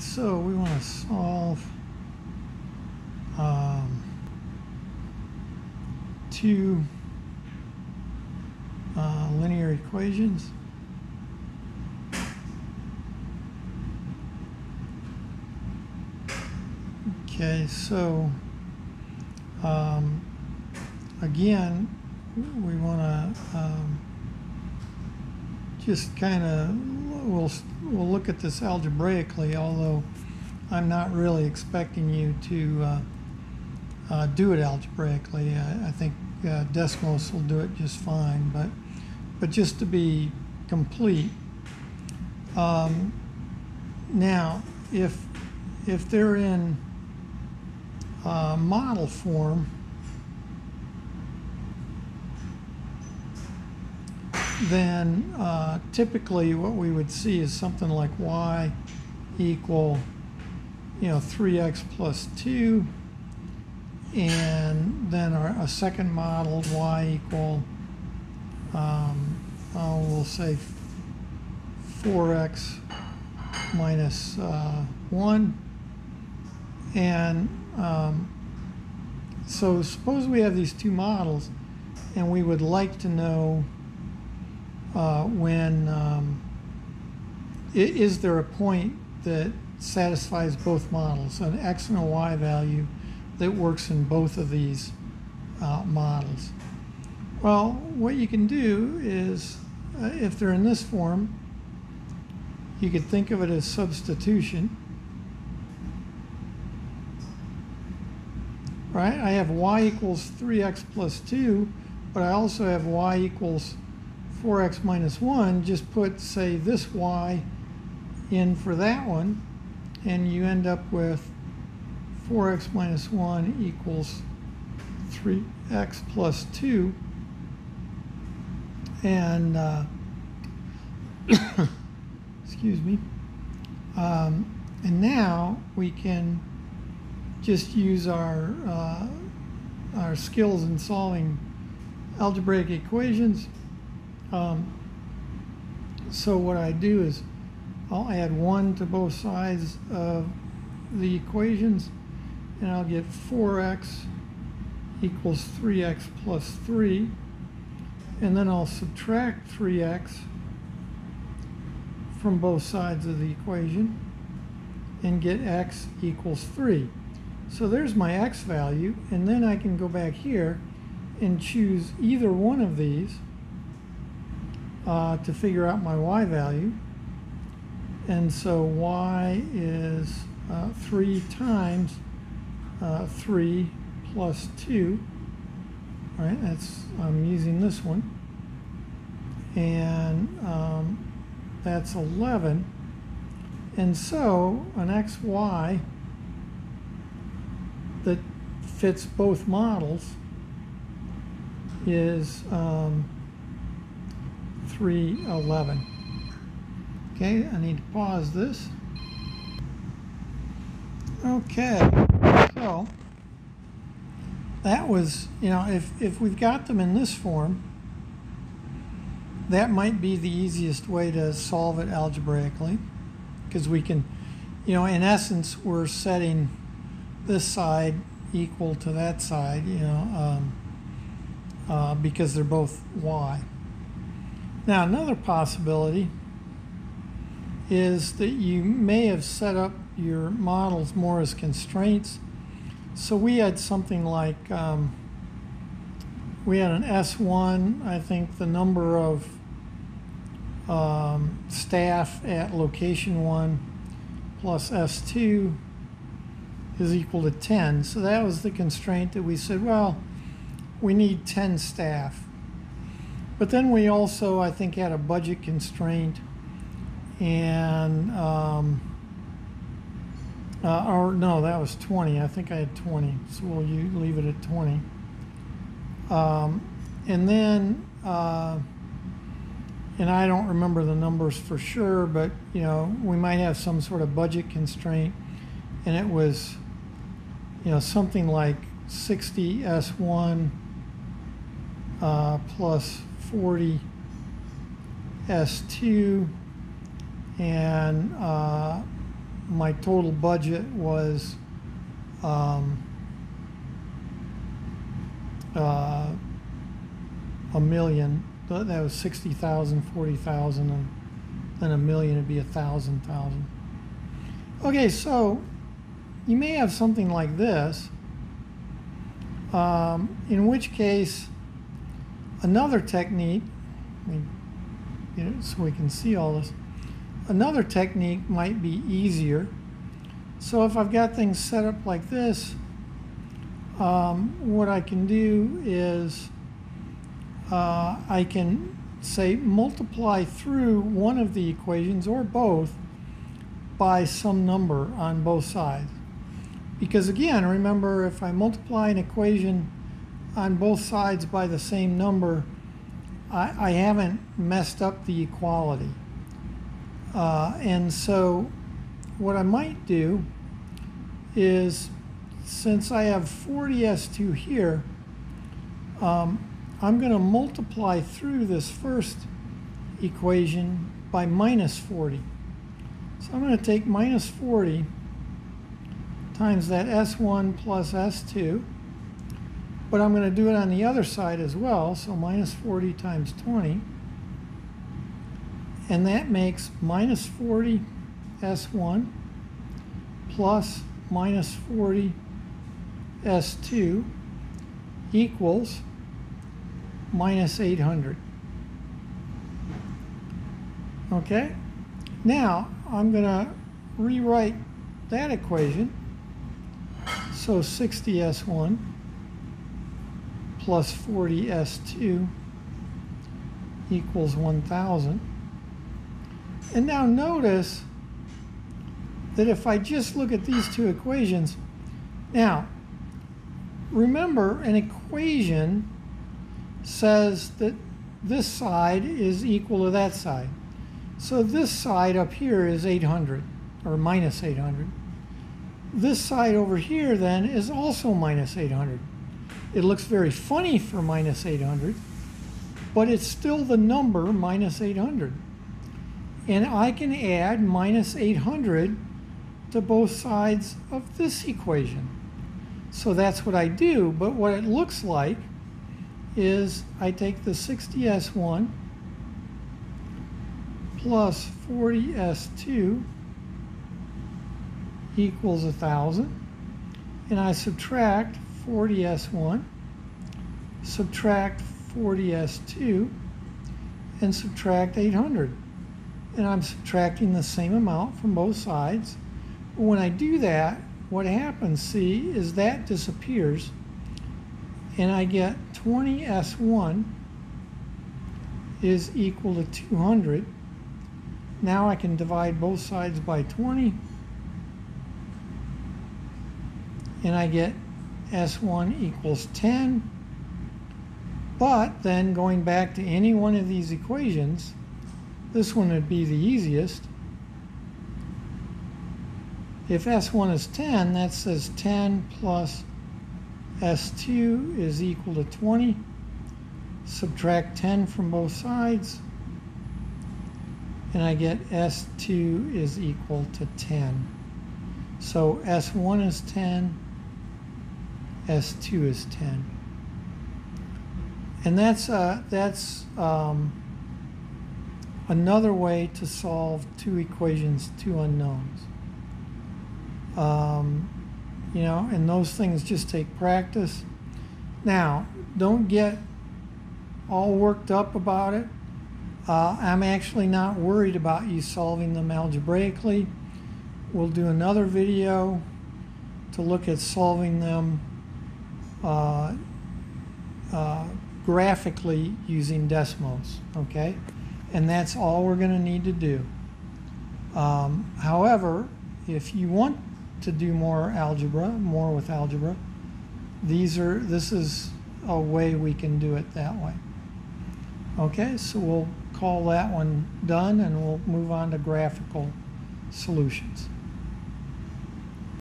so we want to solve um, two uh, linear equations. Okay, so um, again, we want to um, just kind of we'll we'll look at this algebraically, although I'm not really expecting you to uh, uh, do it algebraically. I, I think uh, Desmos will do it just fine, but but just to be complete. Um, now, if if they're in uh, model form, then uh, typically what we would see is something like y equal, you know, 3x plus 2, and then our, a second model y equal, um, oh, we'll say 4x minus uh, 1, and um, so suppose we have these two models, and we would like to know uh, when um, is there a point that satisfies both models, an x and a y value that works in both of these uh, models? Well, what you can do is, uh, if they're in this form, you could think of it as substitution. Right? I have y equals 3x plus 2, but I also have y equals 4x minus 1, just put, say, this y in for that one, and you end up with 4x minus 1 equals 3x plus 2. And, uh, excuse me. Um, and now we can just use our, uh, our skills in solving algebraic equations um, so what I do is I'll add 1 to both sides of the equations and I'll get 4x equals 3x plus 3 and then I'll subtract 3x from both sides of the equation and get x equals 3. So there's my x value and then I can go back here and choose either one of these uh, to figure out my y value. And so y is uh, 3 times uh, 3 plus 2. All right, that's, I'm using this one. And um, that's 11. And so an xy that fits both models is um, 311. Okay, I need to pause this. Okay, so that was, you know, if, if we've got them in this form, that might be the easiest way to solve it algebraically because we can, you know, in essence, we're setting this side equal to that side, you know, um, uh, because they're both y. Now, another possibility is that you may have set up your models more as constraints. So we had something like, um, we had an S1, I think the number of um, staff at location 1 plus S2 is equal to 10. So that was the constraint that we said, well, we need 10 staff. But then we also, I think, had a budget constraint, and um, uh, or no, that was 20. I think I had 20, so we'll leave it at 20. Um, and then, uh, and I don't remember the numbers for sure, but you know, we might have some sort of budget constraint, and it was, you know, something like 60 S1 uh, plus 40 S2 and uh, my total budget was um, uh, a million. Th- That was 60,000 40,000 and then a million would be a thousand thousand. Okay, so you may have something like this, um, in which case another technique, let me get it so we can see all this. Another technique might be easier. So if I've got things set up like this, um, what I can do is uh, I can say multiply through one of the equations or both by some number on both sides. Because again, remember if I multiply an equation on both sides by the same number, I, I haven't messed up the equality. Uh, and so what I might do is since I have 40s2 here, um, I'm going to multiply through this first equation by minus 40. So I'm going to take minus 40 times that S1 plus S2, but I'm going to do it on the other side as well, so minus 40 times 20, and that makes minus 40 S1 plus minus 40 S2 equals minus 800. Okay? Now, I'm going to rewrite that equation. So 60S1 plus 40S2 equals 1,000. And now notice that if I just look at these two equations, now remember an equation says that this side is equal to that side. So this side up here is 800 or minus 800. This side over here then is also minus 800. It looks very funny for minus 800, but it's still the number minus 800. And I can add minus 800 to both sides of this equation. So that's what I do, but what it looks like is I take the 60S1 plus 40S2 equals 1,000, and I subtract 40S1, subtract 40S2, and subtract 800. And I'm subtracting the same amount from both sides. When I do that, what happens, see, is that disappears, and I get 20S1 is equal to 200. Now I can divide both sides by 20, and I get S1 equals 10. But then going back to any one of these equations, this one would be the easiest. If S1 is 10, that says 10 plus S2 is equal to 20. Subtract 10 from both sides, and I get S2 is equal to 10. So S1 is 10, S2 is 10. And that's, uh, that's um, another way to solve two equations, two unknowns. Um, you know, and those things just take practice. Now, don't get all worked up about it. Uh, I'm actually not worried about you solving them algebraically. We'll do another video to look at solving them uh, uh, graphically using Desmos, okay? And that's all we're going to need to do. Um, however, if you want to do more algebra, more with algebra, these are, this is a way we can do it that way. Okay, so we'll call that one done and we'll move on to graphical solutions.